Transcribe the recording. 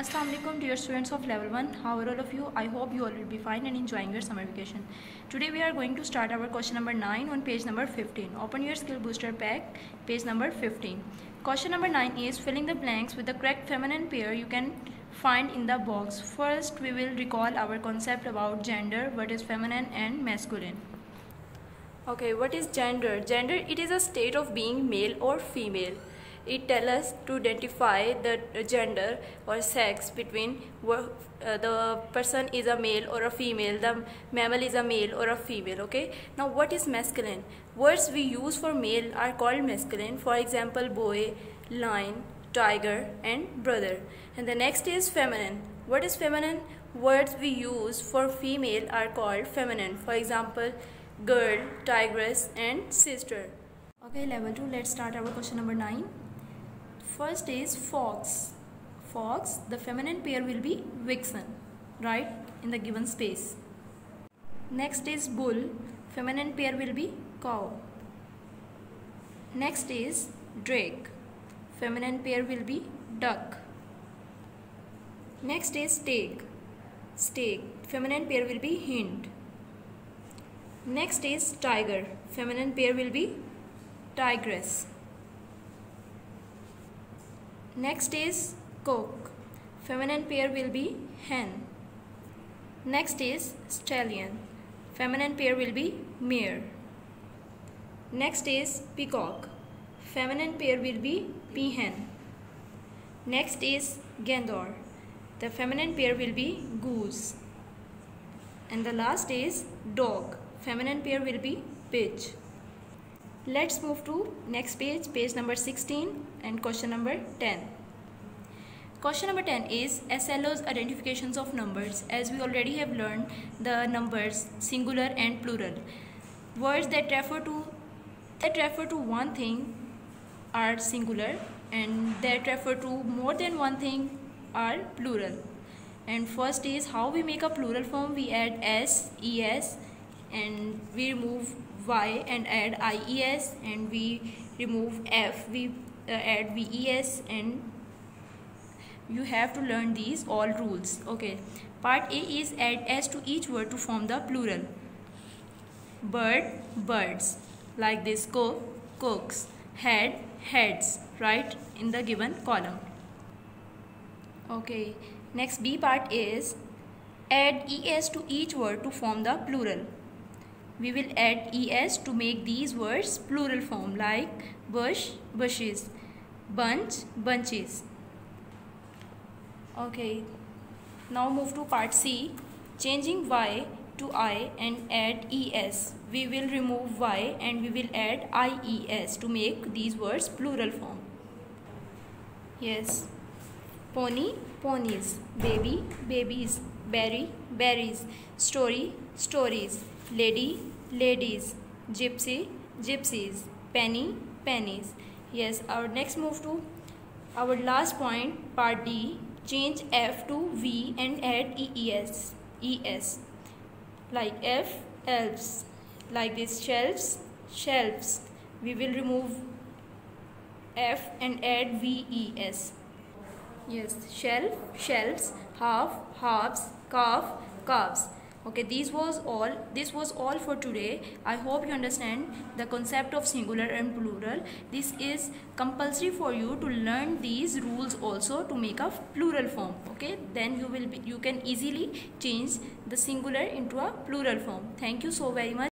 Assalamualaikum dear students of level 1 how are all of you? I hope you all will be fine and enjoying your summer vacation. Today we are going to start our question number 9 on page number 15 open your skill booster pack page number 15 question number 9 is filling the blanks with the correct feminine pair you can find in the box. First we will recall our concept about gender what is feminine and masculine. Okay what is gender? Gender it is a state of being male or female it tells us to identify the gender or sex between uh, the person is a male or a female the mammal is a male or a female okay? Now what is masculine? Words we use for male are called masculine. For example boy lion tiger and brother. And the next is feminine. What is feminine? Words we use for female are called feminine. For example girl tigress and sister. Okay level 2 let's start our question number 9 First is fox. Fox, the feminine pair will be vixen, right, in the given space. Next is bull, feminine pair will be cow. Next is drake, feminine pair will be duck. Next is stag, stag, feminine pair will be hind. Next is tiger, feminine pair will be tigress. Next is cock. Feminine pair will be hen. Next is stallion. Feminine pair will be mare. Next is peacock. Feminine pair will be peahen. Next is gander. The feminine pair will be goose. And the last is dog. Feminine pair will be bitch. Let's move to next page, page number 16 and question number 10. Question number 10 is SLO's identifications of numbers. As we already have learned the numbers singular and plural. Words that refer to that refer to one thing are singular and that refer to more than one thing are plural. And first is how we make a plural form. We add S, ES and we remove y and add ies and we remove f we uh, add ves and you have to learn these all rules okay. Part a is add s to each word to form the plural. Bird birds like this cook cooks head heads right in the given column. Okay next b part is add es to each word to form the plural we will add es to make these words plural form like bush bushes bunch bunches. Okay. Now move to part c changing y to i and add es we will remove y and we will add ies to make these words plural form. Yes. Pony ponies. Baby babies. Berry berries. Story stories lady ladies gypsy gypsies penny pennies. Yes our next move to our last point part d change f to v and add es es like f elves. Like this shelves shelves. We will remove f and add ves yes shelf shelves half halves calf calves okay this was all this was all for today. I hope you understand the concept of singular and plural. This is compulsory for you to learn these rules also to make a plural form. Okay then you will be you can easily change the singular into a plural form. Thank you so very much